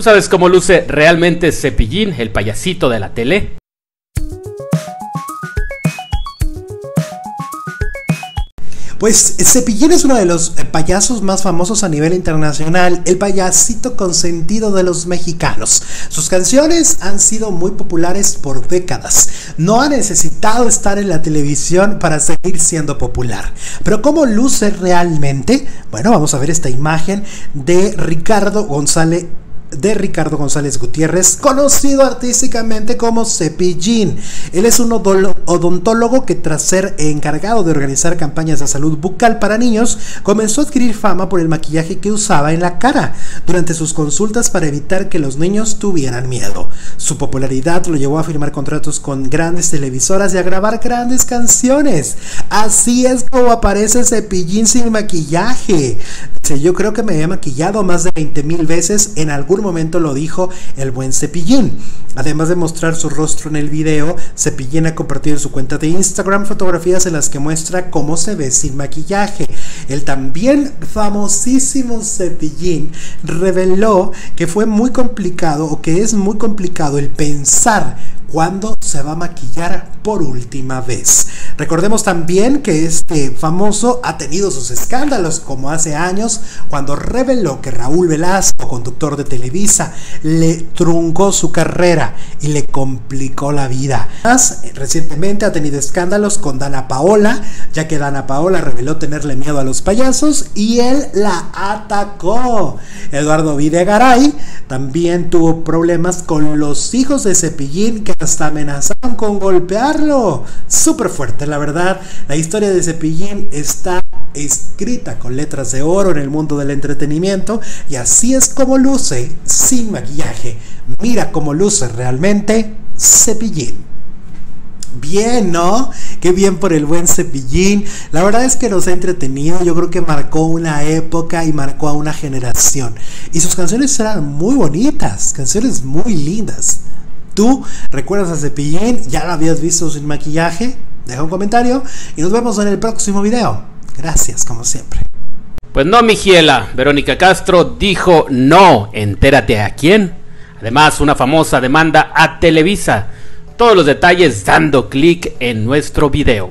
¿Tú sabes cómo luce realmente Cepillín, el payasito de la tele? Pues Cepillín es uno de los eh, payasos más famosos a nivel internacional, el payasito consentido de los mexicanos. Sus canciones han sido muy populares por décadas. No ha necesitado estar en la televisión para seguir siendo popular. Pero ¿cómo luce realmente? Bueno, vamos a ver esta imagen de Ricardo González de Ricardo González Gutiérrez, conocido artísticamente como Cepillín. Él es un odontólogo que tras ser encargado de organizar campañas de salud bucal para niños, comenzó a adquirir fama por el maquillaje que usaba en la cara durante sus consultas para evitar que los niños tuvieran miedo. Su popularidad lo llevó a firmar contratos con grandes televisoras y a grabar grandes canciones. Así es como aparece Cepillín sin maquillaje. Yo creo que me he maquillado más de 20 mil veces en algún momento lo dijo el buen Cepillín. Además de mostrar su rostro en el video, Cepillín ha compartido en su cuenta de Instagram fotografías en las que muestra cómo se ve sin maquillaje. El también famosísimo Cepillín reveló que fue muy complicado o que es muy complicado el pensar cuándo se va a maquillar por última vez. Recordemos también que este famoso ha tenido sus escándalos, como hace años cuando reveló que Raúl Velasco, conductor de Televisa, le truncó su carrera y le complicó la vida. Más recientemente ha tenido escándalos con Dana Paola, ya que Dana Paola reveló tenerle miedo a los payasos y él la atacó. Eduardo Videgaray también tuvo problemas con los hijos de Cepillín que hasta amenazaron con golpearlo. Súper fuerte, la verdad. La historia de Cepillín está escrita con letras de oro en el mundo del entretenimiento y así es como luce sin maquillaje. Mira cómo luce realmente Cepillín. Bien, ¿no? Qué bien por el buen cepillín. La verdad es que nos ha entretenido. Yo creo que marcó una época y marcó a una generación. Y sus canciones eran muy bonitas, canciones muy lindas. ¿Tú recuerdas a Cepillín? ¿Ya lo habías visto sin maquillaje? Deja un comentario y nos vemos en el próximo video. Gracias, como siempre. Pues no, Mijiela. Verónica Castro dijo no. Entérate a quién. Además, una famosa demanda a Televisa. Todos los detalles dando clic en nuestro video.